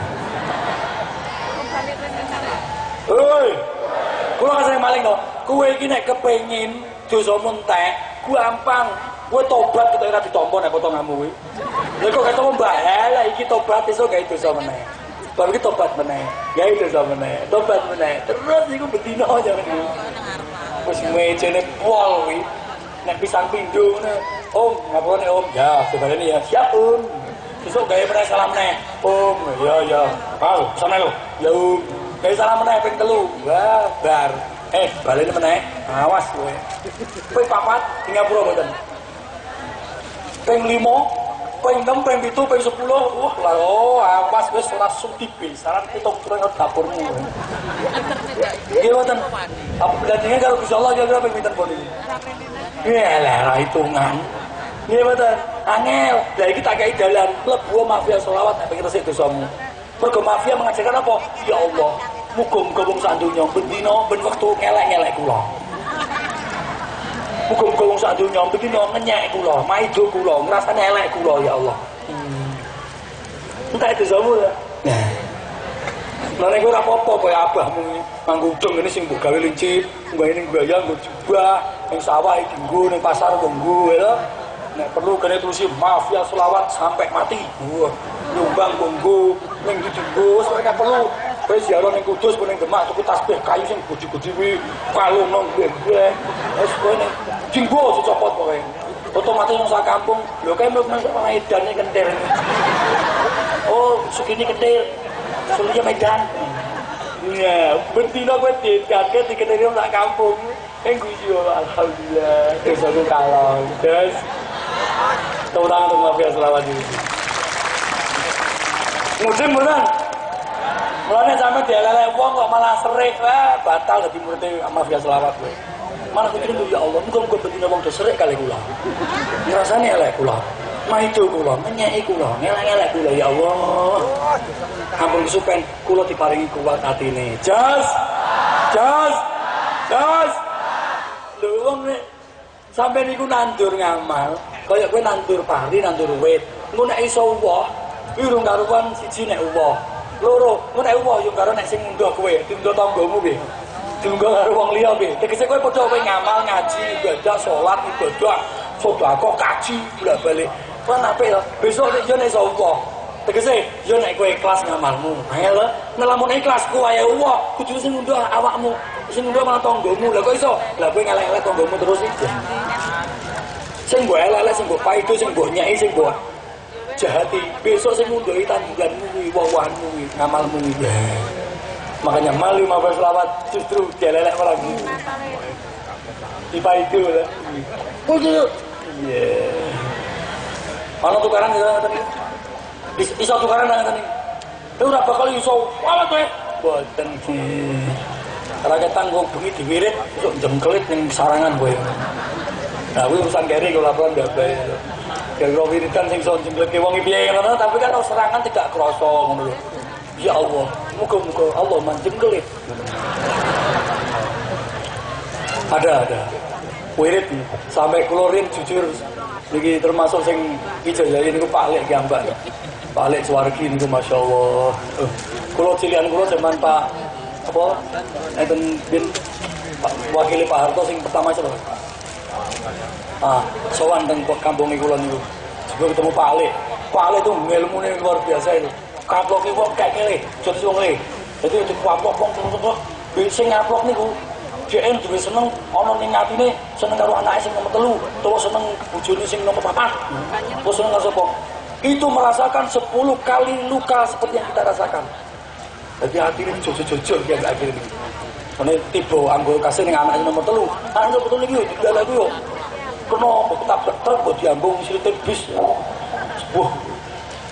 Hei. Kula kasih maling kok. Kowe iki nek kepengin dosamu entek, gampang. Kowe tobat kita ora ditampa nek potonganmu kuwi. Lha kok ketemu Mbak lah iki tobat iso gawe dosa meneh. Baru iki tobat meneh. Gawe dosa meneh. Tobat meneh. Terus iku bedino aja men. Wis mejene pol kuwi. Nek pisang pindho ngono. Om, ngapone Om? Ya, sebenarnya ya. Siap Om. Besok gawe meneh salam meneh. Om, ya ya. Pal, sana lo. Ya Om. Gawe salam meneh ping telu. Wah, bar. Eh, balene meneh. Awas kowe. Ping papat Singapura mboten. Ping limo, ping enam, ping pitu, ping sepuluh. Wah, lah oh, awas wis ora sudi besaran pitung turun dapurmu. Nggih mboten. Apa bedanya kalau Gusti Allah kira-kira ping pinten pun ini? Ya lah, hitungan. Iya betul. Angel. Lah iki tak kei dalan mlebu mafia selawat nek pengen resik dosamu. Mergo mafia mengajarkan apa? Ya Allah, muga-muga wong sak donya ben dina ben wektu ngelek-ngelek kula. Muga-muga wong sak donya ben dina ngenyek kula, maido kula, ngrasane elek kula ya Allah. Hmm. Entah itu dosamu ya. Nah. Lah nek ora apa-apa kaya abahmu. Nganggo udeng ngene sing mbok gawe lincip, mbok ini gaya nggo jubah, ning sawah iki nggo ning pasar nggo ya. Nek perlu kene terusi mafia selawat sampai mati. Wah, nyumbang monggo ning dijenggo mereka perlu. Kowe ziarah ning Kudus ning Demak tuku tasbih kayu sing gudi-gudi kuwi kalung nang gue. Wis kowe ning jenggo dicopot pokoke. Otomatis wong sak kampung, lho kae mlebu nang edane kentir. Oh, sukini kentir. Sulia Medan. Iya, betina kowe dikake dikene sak kampung. Eh guyu alhamdulillah. Terus aku kalah. Terus Tepuk tangan untuk mafia selawat ini. Musim beneran. Mulanya sampai dielele wong kok malah serik, wah batal dadi murid mafia selawat kowe. Malah kudu ya Allah, muga-muga betina wong do serik kali kula. Ngrasane elek kula. Maido kula, menyeki kula, ngelak-ngelak kula ya Allah. Ampun kesupen kula diparingi kuat atine. Jas. Jas. Jas. Lho wong sampe niku nandur ngamal, kaya kowe nandur pari, nandur wit. Engko nek iso woh, urung karuan siji nek woh. Loro, engko nek woh yo karo nek sing ngunduh kowe, diundhuh tanggamu piye? Diundhuh karo wong liya piye? Tegese kowe padha kowe ngamal, ngaji, ibadah, salat, ibadah, sedekah, kaji, bolak-balik. Kan apik to. Besok nek yo nek iso woh. Tegese yo nek kowe ikhlas ngamalmu. Ayo lho, nek lamun ikhlas kowe ae woh, kudu sing ngunduh awakmu. Sing ngunduh malah tanggamu. Lah kok iso? Lah kowe ngelek-elek tanggamu terus iki. Sing mbok elek sing mbok paido sing mbok nyai sing mbok jahati. Besok sing ngunduhi tanggunganmu kuwi, wawanmu kuwi, ngamalmu kuwi. Makanya malu maaf selawat justru dielelek malah gitu. Dipaido lah. Kudu. Iya. Ana tukaran ya tadi. Is- Iso tukaran nang tadi. Lu ora bakal iso walat kowe. Boten. Ora ketanggung bengi diwirit esuk jengkelit ning sarangan kowe. Nah, kuwi urusan keri kalau laporan gak baik. Kira wiridan sing iso jengkelit wong iki piye ngono, tapi kan serangan tidak krasa ngono lho. Ya Allah, muga-muga Allah manjengkelit. Ada, ada. Wirid sampai klorin jujur niki termasuk sing ijazah niku Pak Lek gambak. Pak Lek Suwargi niku masyaallah. Uh, Kulo cilian kulo zaman Pak apa? Enten bin wakili Pak Harto sing pertama siapa? Ah, sowan teng kampung kula niku. Juga ketemu Pak Lek. Pak Lek itu ilmune luar biasa itu. Kaplok iki wong kayak ngene, jadi wong le. Jadi dikaplok wong terus-terus. Sing ngaplok niku JN juga seneng ana ning atine seneng karo anake sing nomor telu, utawa seneng bojone sing nomor papat. Terus seneng karo sapa? Itu merasakan 10 kali luka seperti yang kita rasakan. Jadi hati ini jojo-jojo ya akhir ini. Karena tiba anggo kasih ning anak nomor telu. Anak nomor telu yo digalah ku yo. Kena ketabrak truk mbok diambung silite bis. Wah.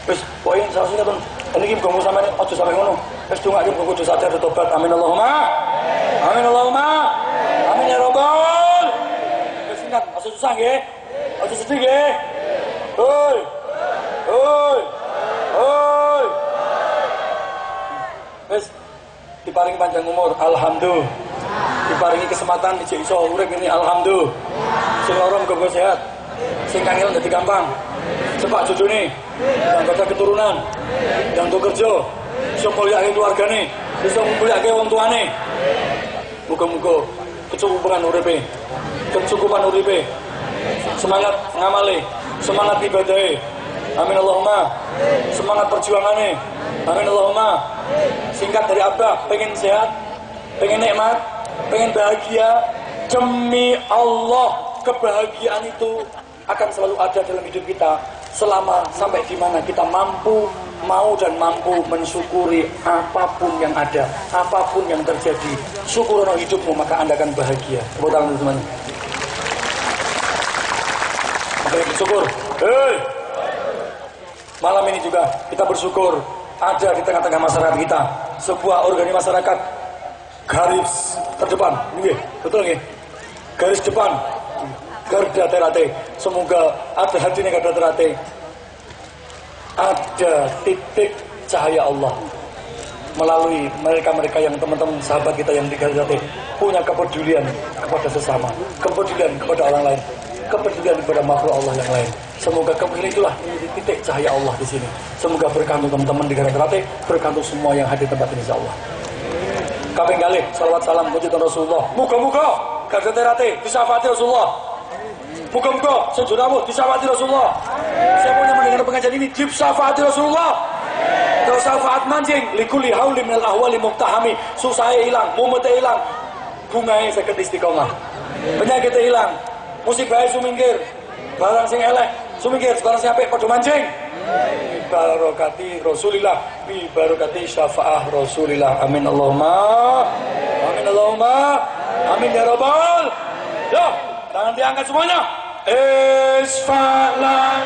Wis poin salah sini kan ini muga muga sampeyan aja sampe ngono. Wis dongake muga kudu sadar tobat. Amin Allahumma. Amin Allahumma. Amin ya rabbal. Wis ingat, aja susah nggih. Aja sedih nggih. Hoi. Hoi. Hoi. Wis diparingi panjang umur, alhamdulillah. Diparingi kesempatan ijek iso urip ini alhamdulillah. Sing lara muga sehat. Sing kangen dadi gampang. Cepak jujune, yang kata keturunan, yang tuh kerja, bisa muliakin keluargane, bisa muliakin wong tuane. Muga-muga kecukupan uripe, kecukupan uripe, semangat ngamale, semangat ibadahe. Amin Allahumma. Semangat perjuangannya. Amin Allahumma. Singkat dari Abah, pengen sehat, pengen nikmat, pengen bahagia. Demi Allah, kebahagiaan itu akan selalu ada dalam hidup kita selama sampai di mana kita mampu mau dan mampu mensyukuri apa pun yang ada, apa pun yang terjadi. Syukur hidupmu maka Anda akan bahagia. Tepuk tangan teman. Oke, syukur. Hei. Malam ini juga kita bersyukur ada di tengah-tengah masyarakat kita sebuah organisasi masyarakat garis terdepan. Nggih, betul nggih? Garis depan Garda Terate. Semoga ada hati ini Terate. Ada titik cahaya Allah melalui mereka-mereka yang teman-teman sahabat kita yang di Garda Terate punya kepedulian kepada sesama, kepedulian kepada orang lain, kepedulian kepada makhluk Allah yang lain. Semoga kepedulian itulah titik cahaya Allah di sini. Semoga berkantung teman-teman di Garda Terate, berkantung semua yang hadir di tempat ini Allah. Kaping kali, salawat salam puji Rasulullah. Muka-muka, Terate, disafati Rasulullah. Muka-muka sejuramu disafati Rasulullah. Saya punya mendengar pengajian ini disafati Rasulullah. Kalau syafaat mancing, likuli hauli minal ahwali muktahami. Susahnya hilang, mumetnya hilang. Bunganya sakit istiqomah. Penyakitnya hilang. Musibahnya sumingkir. Barang sing elek, sumingkir. Barang sing apik, pada mancing. Barokati Rasulillah bi barokati syafaah Rasulillah amin Allahumma amin Allahumma amin ya rabbal ya tangan diangkat semuanya. Isfalan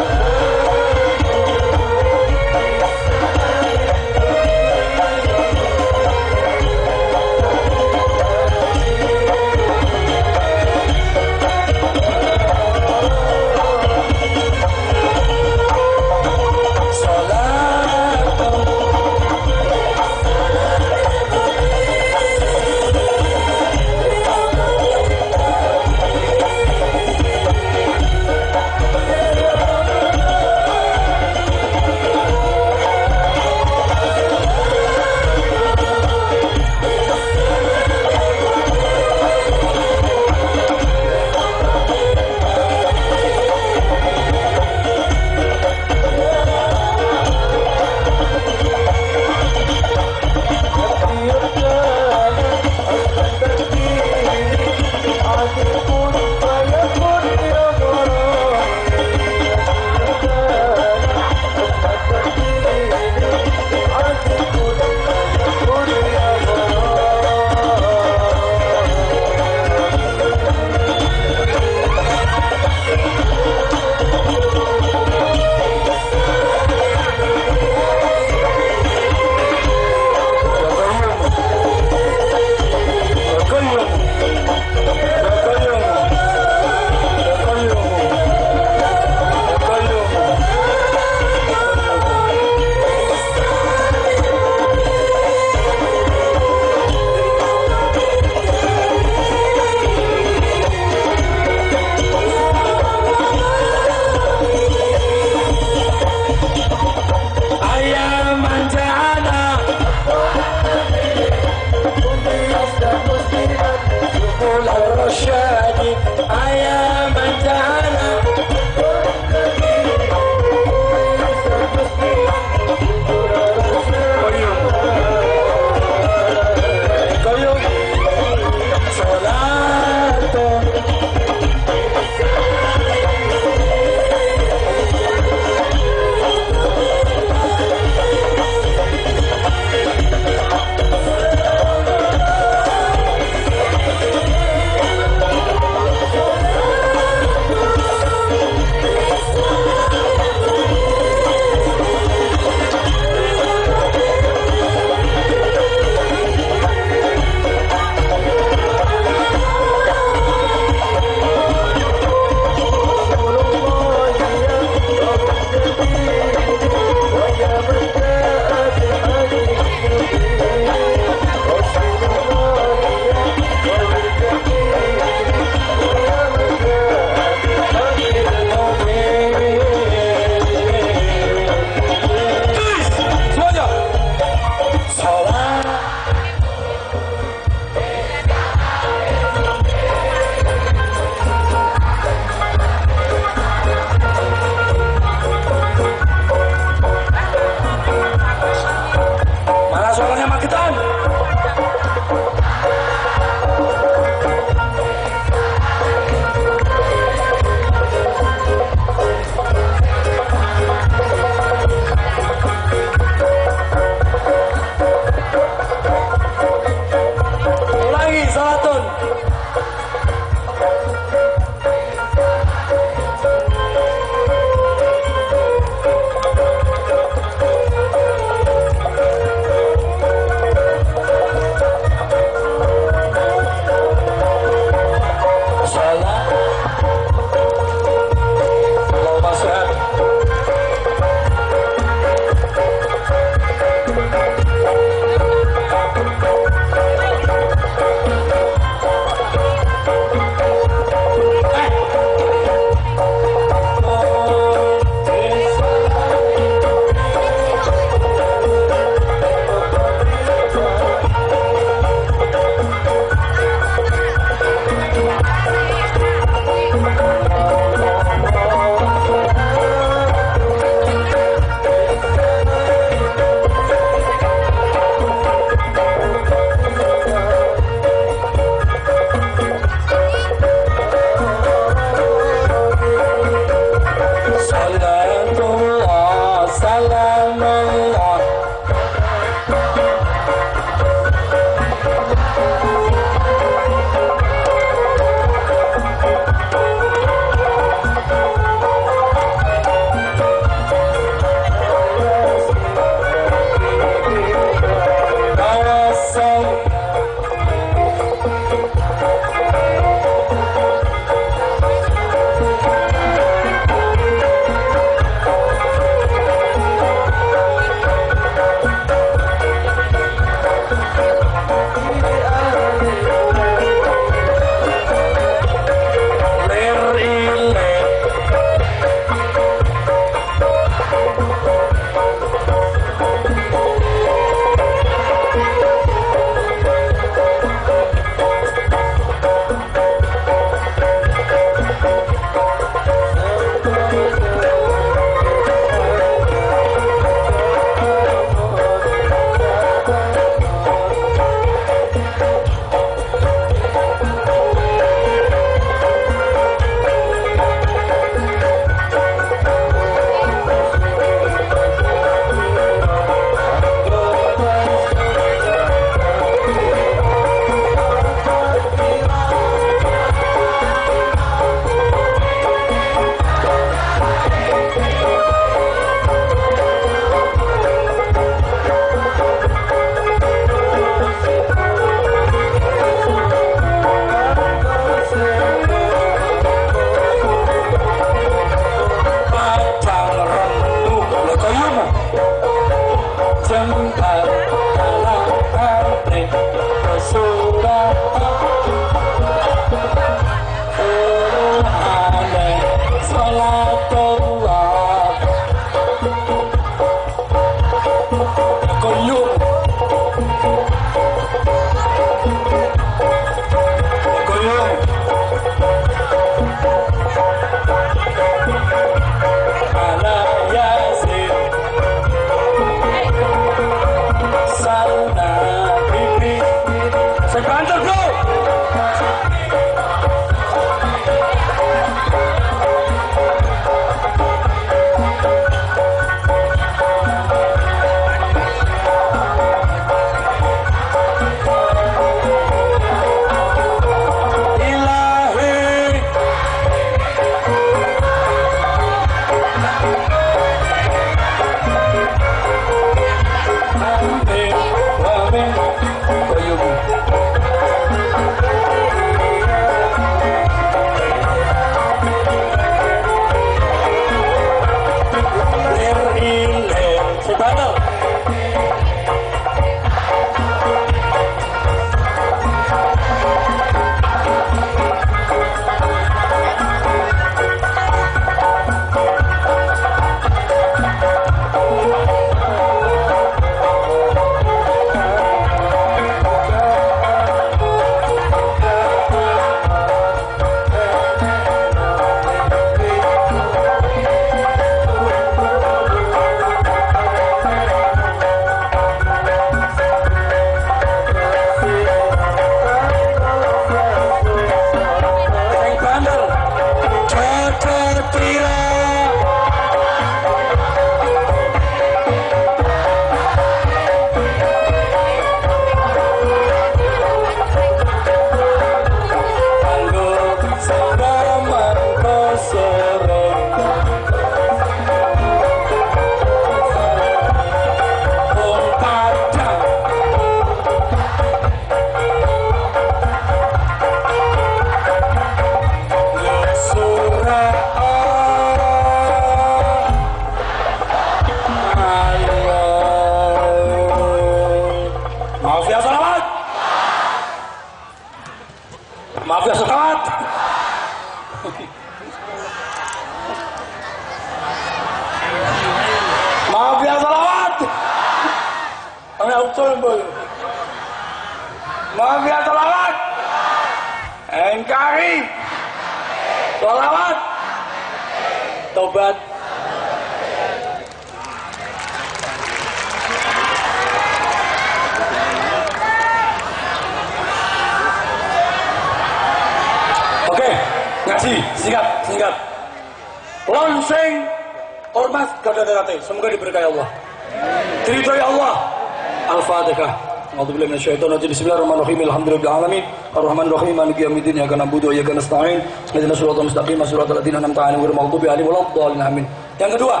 minasyaitonir rajim. Bismillahirrahmanirrahim. Alhamdulillahil alamin. Arrahmanir rahim. Maliki yaumiddin. Iyyaka na'budu wa iyyaka nasta'in. Ihdinas siratal mustaqim. Siratal ladzina an'amta 'alaihim ghairil maghdubi 'alaihim waladdallin. Amin. Yang kedua,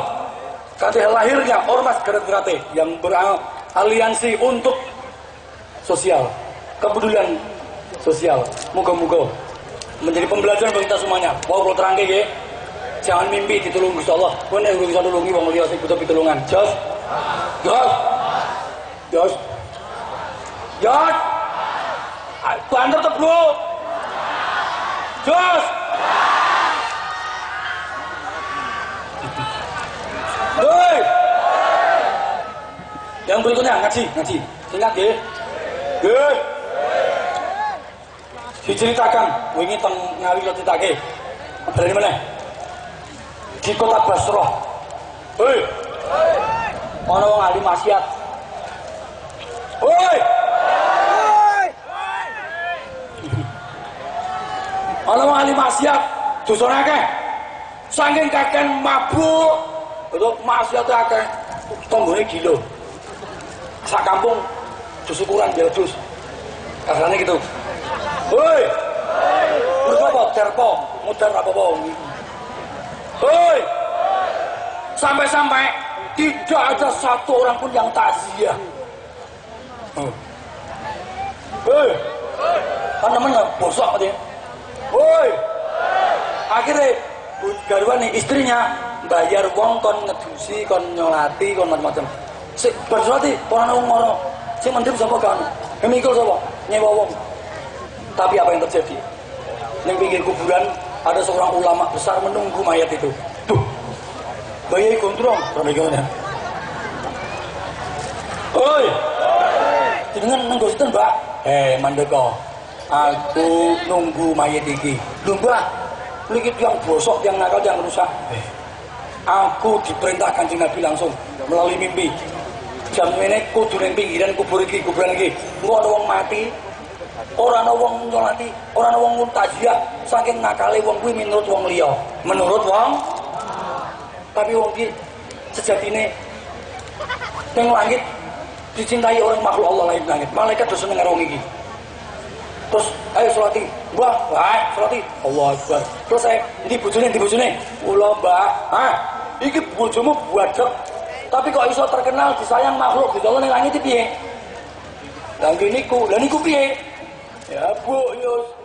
kata lahirnya ormas gada darate yang beraliansi untuk sosial, kepedulian sosial. Moga-moga menjadi pembelajaran bagi kita semuanya. Mau kalau terang ya, jangan mimpi ditolong Gusti Allah. Kowe nek bisa nulungi wong liya sing butuh pitulungan. Jos. Jos. Jos. Banter tuh bro. Jos. Hei. Yang berikutnya ngaji, ngaji. Ingat ya. Hei. Diceritakan, wingi teng ngawi ditake. Berani mana? Di kota Basrah. Hei. Ana wong ahli maksiat. Hei. Ana wong ahli maksiat, dosane akeh. Saking kakek mabuk, itu maksiat akeh. Tonggone gila. Sak kampung dus ukuran dia dus. Kasarane gitu. Hoi. Mergo apa? Terpo, muter apa-apa Hoi. Sampai-sampai tidak ada satu orang pun yang takziah. Hoi. Kan namanya bosok dia. Hoi. Akhirnya garwan nih istrinya bayar wong kon ngedusi, kon nyolati, kon macam-macam. Si bersolati orang wong ngono. Si mendem sapa kan? Mikul sapa? Nyewa wong. Tapi apa yang terjadi? Di pinggir kuburan ada seorang ulama besar menunggu mayat itu. Tuh, bayi gondrong, sampai gimana? Oi, dengan nunggu situ mbak. Eh, mandeko, aku nunggu mayat iki. Lu mbak, likit yang bosok, yang nakal, yang rusak. Eh, aku diperintahkan di Nabi langsung melalui mimpi. Jam ini kudu pinggiran kubur iki, kuburan iki. Engko ada wong mati, Orang ana wong nyolati, ora ana wong takziah saking nakale wong kuwi menurut wong liya. Menurut wong tapi wong iki sejatine ning langit dicintai oleh makhluk Allah lain langit. Malaikat dosa seneng karo iki. Terus ayo salati, Mbah, baik salati. Allah Akbar. Terus saya ndi bojone ndi bojone? Kula, Mbah. Hah? Iki bojomu buadek. Tapi kok iso terkenal disayang makhluk Allah ning langit piye? Lah niku, lah niku piye? Ya Bu, Yus.